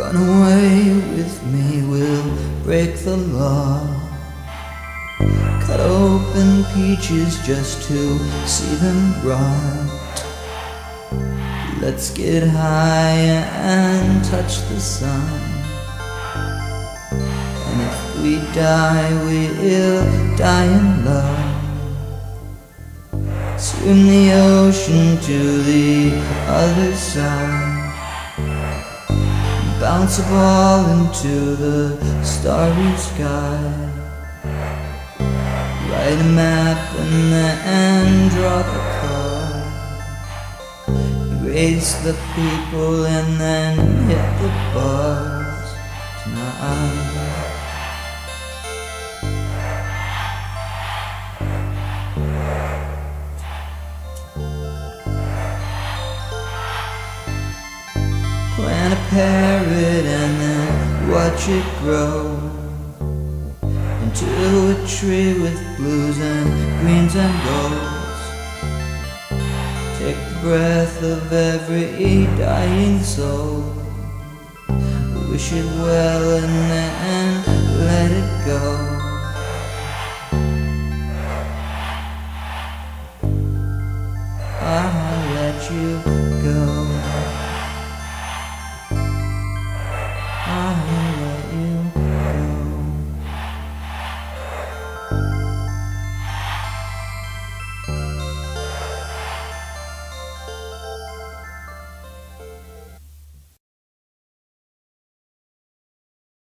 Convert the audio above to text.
Run away with me, we'll break the law. Cut open peaches just to see them rot. Let's get high and touch the sun. And if we die, we'll die in love. Swim the ocean to the other side. Bounce a ball into the starry sky. Write a map and then draw the card. Erase the people and then hit the bars tonight. Plant a parrot and then watch it grow into a tree with blues and greens and golds. Take the breath of every dying soul. Wish it well and then let it go.